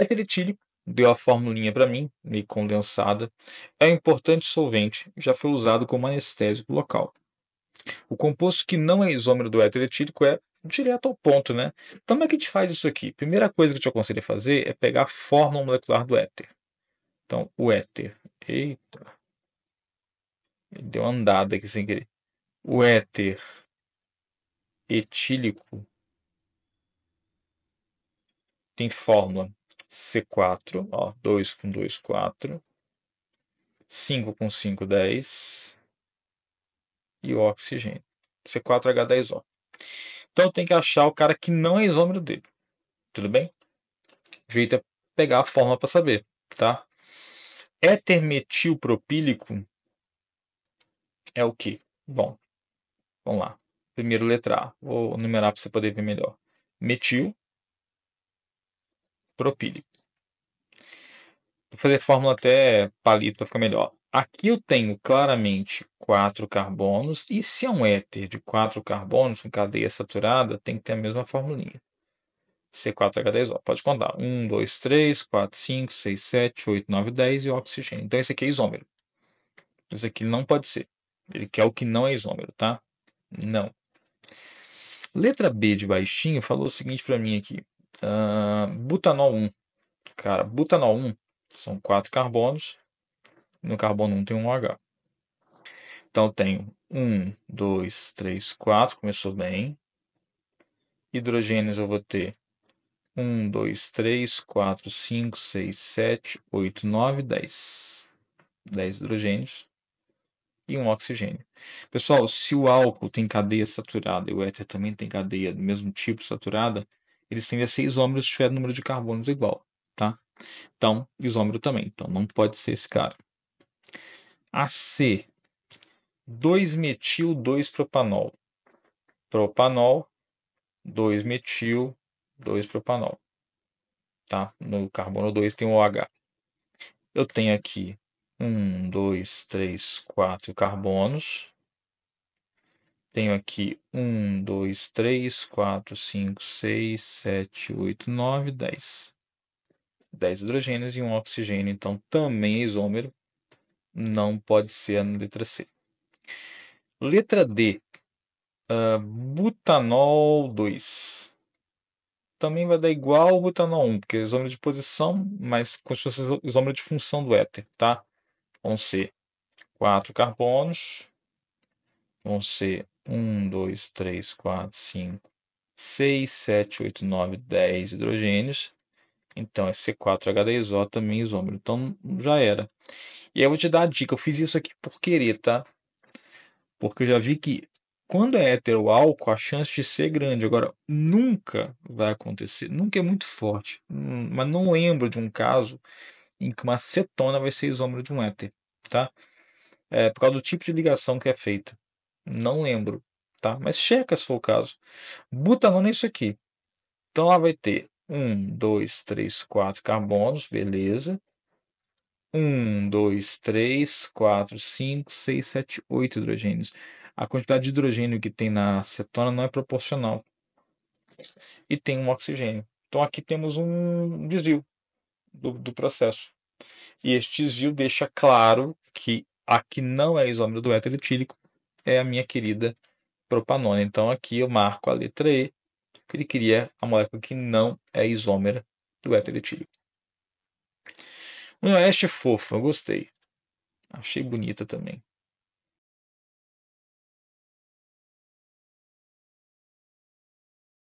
Éter etílico, deu a formulinha para mim, meio condensada. É um importante solvente, já foi usado como anestésico local. O composto que não é isômero do éter etílico é direto ao ponto, né? Então, como é que a gente faz isso aqui? Primeira coisa que eu te aconselho a fazer é pegar a fórmula molecular do éter. Então, o éter. Eita. Ele deu uma andada aqui sem querer. O éter etílico tem fórmula C4, ó, 2 com 2, 4. 5 com 5, 10. E o oxigênio. C4H10O. Então tem que achar o cara que não é isômero dele. Tudo bem? O jeito é pegar a fórmula para saber, tá? Éter metilpropílico é o que? Bom, vamos lá. Primeiro letra A. Vou numerar para você poder ver melhor. Metil propílico. Vou fazer fórmula até palito para ficar melhor. Aqui eu tenho claramente quatro carbonos, e se é um éter de quatro carbonos com cadeia saturada, tem que ter a mesma formulinha. C4H10O. Pode contar. 1, 2, 3, 4, 5, 6, 7, 8, 9, 10 e oxigênio. Então esse aqui é isômero. Esse aqui não pode ser. Ele quer o que não é isômero, tá? Não. Letra B de baixinho falou o seguinte para mim aqui. Uh, butanol 1. Cara, butanol 1 são quatro carbonos. No carbono 1 tem um OH. Então tenho 1, 2, 3, 4. Começou bem. Hidrogênios eu vou ter 1, 2, 3, 4, 5, 6, 7, 8, 9, 10. 10 hidrogênios e um oxigênio. Pessoal, se o álcool tem cadeia saturada e o éter também tem cadeia do mesmo tipo saturada, eles tendem a ser isômeros se tiver número de carbonos igual, tá? Então, isômero também. Então, não pode ser esse cara. AC, 2-metil, 2-propanol. Propanol, 2-metil, 2-propanol. Tá? No carbono 2 tem o OH. Eu tenho aqui 1, 2, 3, 4 carbonos. Tenho aqui 1, 2, 3, 4, 5, 6, 7, 8, 9, 10. 10 hidrogênios e um oxigênio, então também é isômero. Não pode ser a letra C. Letra D. Uh, butanol 2. Também vai dar igual ao butanol 1, porque é isômero de posição, mas continua isômero de função do éter, tá? Vão ser 4 carbonos, vão ser 1, 2, 3, 4, 5, 6, 7, 8, 9, 10 hidrogênios. Então, é C4H10O também isômero. Então, já era. E aí eu vou te dar a dica. Eu fiz isso aqui por querer, tá? Porque eu já vi que quando é hétero álcool, a chance de ser grande. Agora, nunca vai acontecer. Nunca é muito forte. Hum, mas não lembro de um caso em que uma cetona vai ser isômero de um éter, tá? É por causa do tipo de ligação que é feita. Não lembro, tá? Mas checa se for o caso. Butanol é isso aqui. Então lá vai ter 1, 2, 3, 4 carbonos, beleza. 1, 2, 3, 4, 5, 6, 7, 8 hidrogênios. A quantidade de hidrogênio que tem na cetona não é proporcional. E tem um oxigênio. Então aqui temos um desvio do, do processo. E este desvio deixa claro que a que não é isômero do éter etílico é a minha querida propanona. Então aqui eu marco a letra E, que ele queria a molécula que não é isômera do éter etílico. Uma oeste fofa, eu gostei. Achei bonita também.